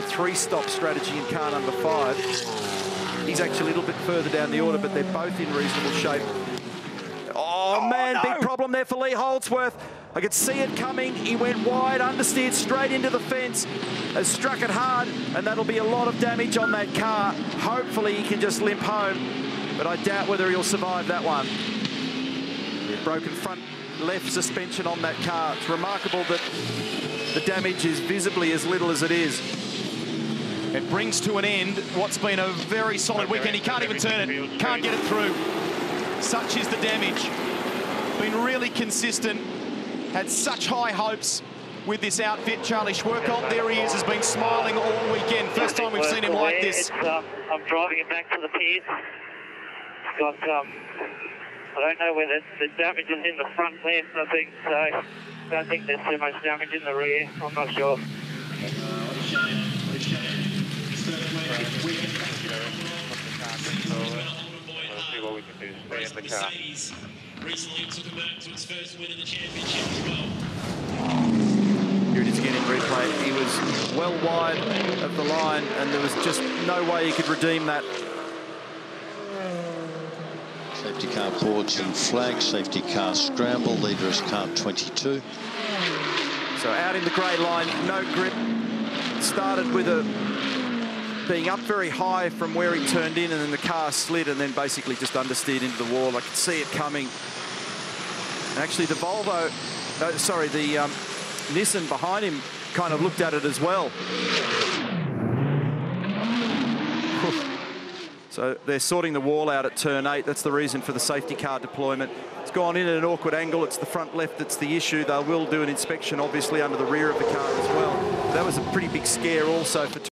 a three-stop strategy in car number five. He's actually a little bit further down the order, but they're both in reasonable shape. Oh, oh man, no. big problem there for Lee Holdsworth. I could see it coming. He went wide, understeered straight into the fence, has struck it hard, and that'll be a lot of damage on that car. Hopefully he can just limp home, but I doubt whether he'll survive that one. Broken front left suspension on that car. It's remarkable that the damage is visibly as little as it is. It brings to an end what's been a very solid weekend. He can't even turn it, can't get it through. Such is the damage. Been really consistent, had such high hopes with this outfit. Charlie Schwerkolt, there he is, has been smiling all weekend. First time we've seen him like this. Um, I'm driving it back to the piers. Got, um, I don't know whether the damage is in the front left, I think, so I don't think there's too much damage in the rear. I'm not sure. Recently took him back to its first win in the championship as well. Here it is again in replay. He was well wide of the line and there was just no way he could redeem that. Safety car boards and flag, safety car scramble, leader is car 22. So out in the grey line, no grip. Started with a being up very high from where he turned in and then the car slid and then basically just understeered into the wall. I could see it coming. actually, the Volvo, uh, sorry, the um, Nissan behind him kind of looked at it as well. So they're sorting the wall out at turn eight. That's the reason for the safety car deployment. It's gone in at an awkward angle. It's the front left that's the issue. They will do an inspection, obviously, under the rear of the car as well. That was a pretty big scare also for